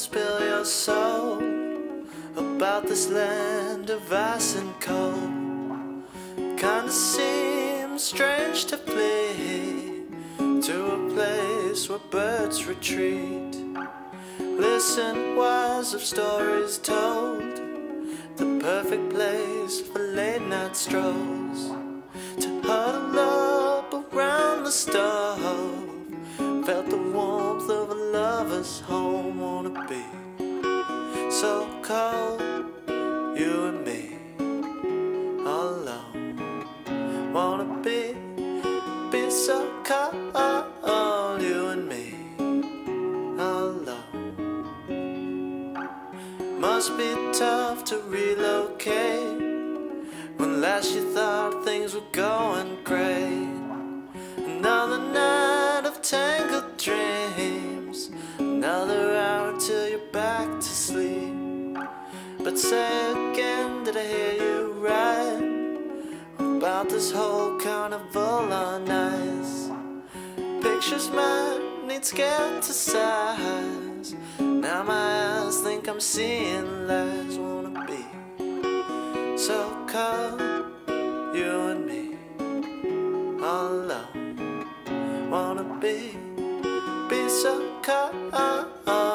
spill your soul about this land of ice and cold. Kinda seems strange to flee to a place where birds retreat. Listen, wise of stories told, the perfect place for late night strolls. To huddle up around the stove, lover's home. Wanna be so cold, you and me alone. Wanna be, be so cold, you and me alone. Must be tough to relocate when last you thought things were going another hour till you're back to sleep. But say again, did I hear you right? About this whole carnival on ice. Pictures mine need scale to size. Now my eyes think I'm seeing lies. Wanna be so cold, you and me ah, ah.